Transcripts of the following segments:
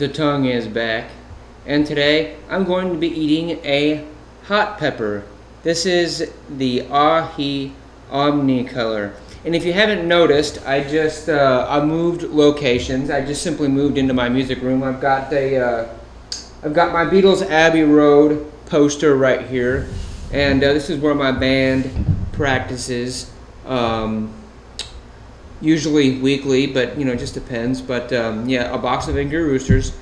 the tongue is back, and today I'm going to be eating a hot pepper. This is the Aji Omnicolor. And if you haven't noticed, I just uh, I moved locations. I just simply moved into my music room. I've got the uh, I've got my Beatles Abbey Road poster right here, and uh, this is where my band practices. Um, usually weekly, but you know, it just depends. But um, yeah, a box of Angry Roosters.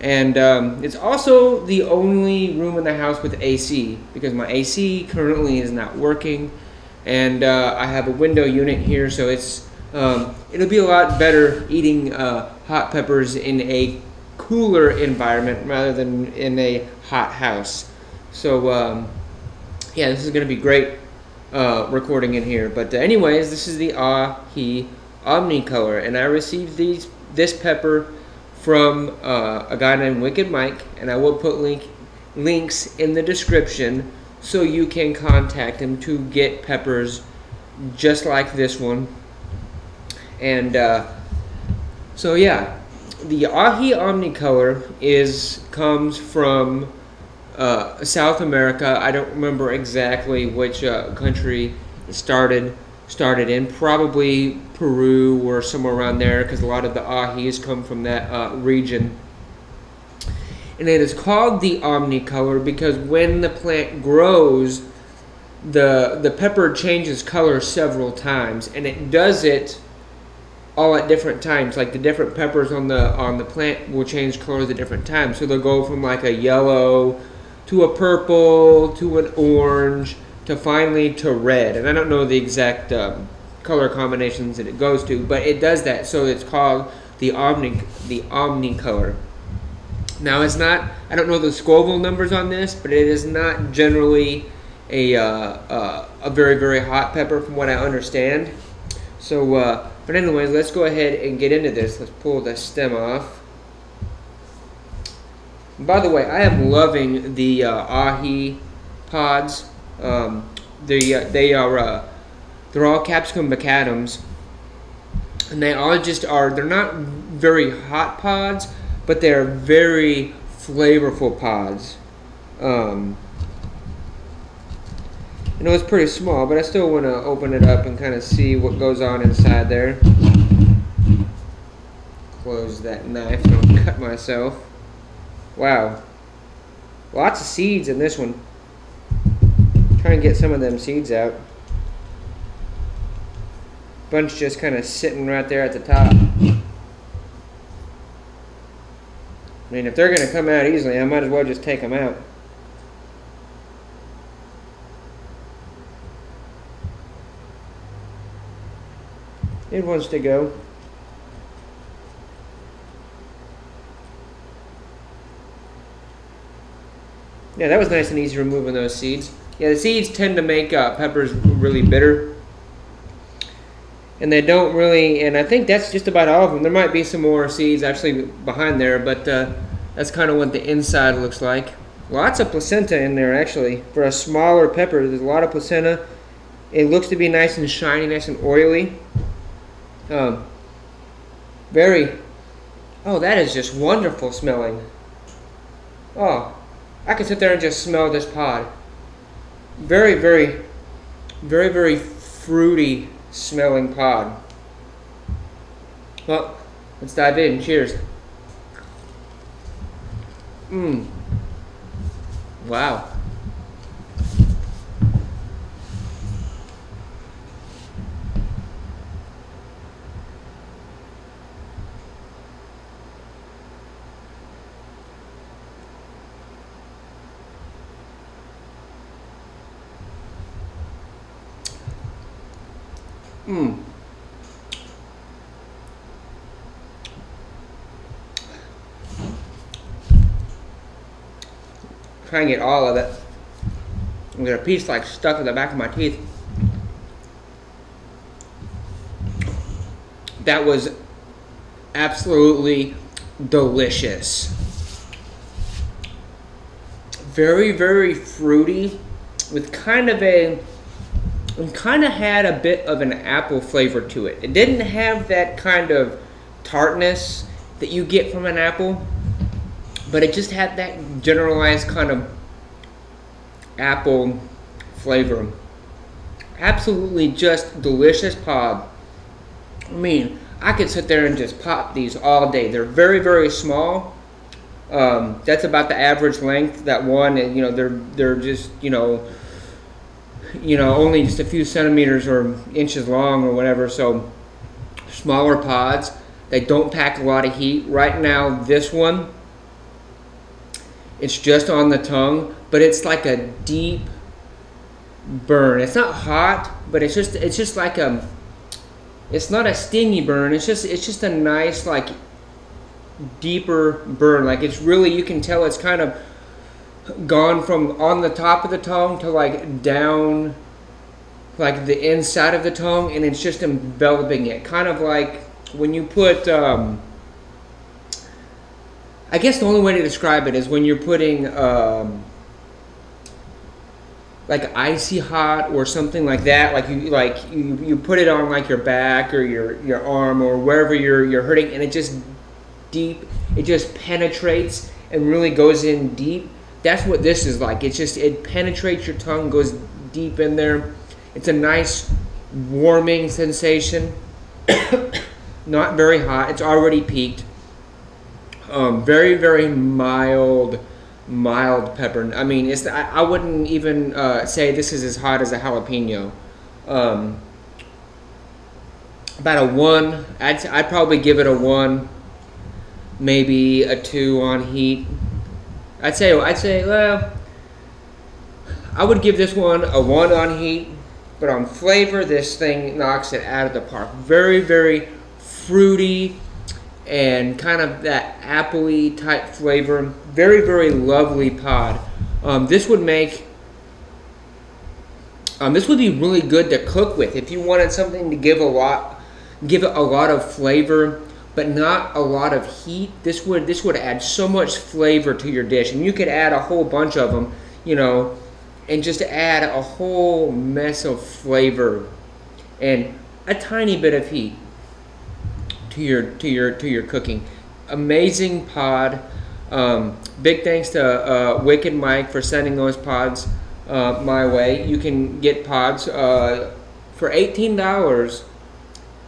And um, it's also the only room in the house with AC because my AC currently is not working. And uh, I have a window unit here, so it's um, it'll be a lot better eating uh, hot peppers in a cooler environment rather than in a hot house. So um, yeah, this is going to be great uh, recording in here. But uh, anyways, this is the Aji Omnicolor, and I received these this pepper from uh, a guy named Wicked Mike, and I will put link links in the description so you can contact him to get peppers just like this one. And uh, so yeah, the Aji Omnicolor is comes from uh, South America. I don't remember exactly which uh, country started started in, probably Peru or somewhere around there, because a lot of the ajis come from that uh, region. And it is called the omnicolor because when the plant grows, the the pepper changes color several times, and it does it all at different times. Like the different peppers on the on the plant will change colors at different times. So they'll go from like a yellow to a purple to an orange to finally to red. And I don't know the exact um, color combinations that it goes to, but it does that. So it's called the Omni the Omni color. Now it's not. I don't know the Scoville numbers on this, but it is not generally a uh, uh, a very very hot pepper from what I understand. So, uh, but anyways, let's go ahead and get into this. Let's pull the stem off. By the way, I am loving the uh, aji pods. Um, they uh, they are uh, they're all capsicum baccatums, and they all just are. They're not very hot pods, but they're very flavorful pods. Um, know it's pretty small, but I still want to open it up and kind of see what goes on inside there. Close that knife, don't cut myself. Wow. Lots of seeds in this one. Try and get some of them seeds out. Bunch just kind of sitting right there at the top. I mean, if they're going to come out easily, I might as well just take them out. It wants to go. Yeah, that was nice and easy removing those seeds. Yeah, the seeds tend to make uh, peppers really bitter. And they don't really, and I think that's just about all of them. There might be some more seeds actually behind there, but uh, that's kind of what the inside looks like. Lots of placenta in there actually. For a smaller pepper, there's a lot of placenta. It looks to be nice and shiny, nice and oily. Um, very, oh, that is just wonderful smelling. Oh, I can sit there and just smell this pod very, very, very, very fruity smelling pod. Well, let's dive in. Cheers. Mmm. Wow. Hmm. Try and get all of it. I get a piece like stuck in the back of my teeth. That was absolutely delicious. Very, very fruity with kind of a and kind of had a bit of an apple flavor to it. It didn't have that kind of tartness that you get from an apple. but it just had that generalized kind of apple flavor. Absolutely just delicious pod. I mean, I could sit there and just pop these all day. They're very, very small. Um, that's about the average length. That one, and you know, they're they're just you know, you know, only just a few centimeters or inches long or whatever. So smaller pods. They don't pack a lot of heat. Right now, this one, it's just on the tongue, but it's like a deep burn. It's not hot, but it's just it's just like a it's not a stingy burn. It's just it's just a nice like deeper burn. Like it's really you can tell it's kind of gone from on the top of the tongue to like down like the inside of the tongue and it's just enveloping it. Kind of like when you put um, I guess the only way to describe it is when you're putting um, like icy hot or something like that like you like you, you put it on like your back or your your arm or wherever you're you're hurting and it just deep it just penetrates and really goes in deep that's what this is like it's just it penetrates your tongue goes deep in there it's a nice warming sensation not very hot it's already peaked um, very very mild mild pepper. I mean, it's I, I wouldn't even uh, say this is as hot as a jalapeno. Um, about a one. I'd I'd probably give it a one, maybe a two on heat. I'd say I'd say well, I would give this one a one on heat, but on flavor, this thing knocks it out of the park. Very very fruity and kind of that appley type flavor. Very, very lovely pod. Um, this would make, um, this would be really good to cook with if you wanted something to give a lot, give it a lot of flavor, but not a lot of heat. This would this would add so much flavor to your dish, and you could add a whole bunch of them, you know, and just add a whole mess of flavor and a tiny bit of heat to your to your to your cooking. Amazing pod. Um, big thanks to uh, Wicked Mike for sending those pods uh, my way. You can get pods uh, for eighteen dollars.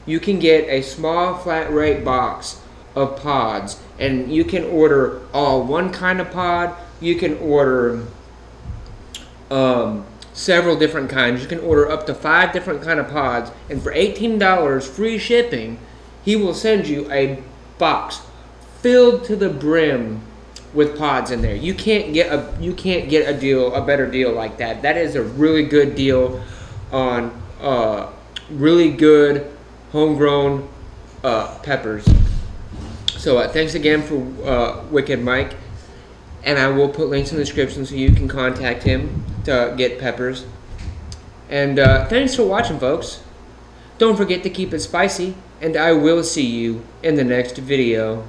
You can get a small flat rate box of pods, and you can order all one kind of pod. You can order um, several different kinds. You can order up to five different kind of pods, and for eighteen dollars, free shipping he will send you a box filled to the brim with pods in there. You can't get a you can't get a deal a better deal like that. That is a really good deal on uh, really good homegrown uh, peppers. So uh, thanks again for uh, Wicked Mike, and I will put links in the description so you can contact him to get peppers. And uh, thanks for watching, folks. Don't forget to keep it spicy and I will see you in the next video.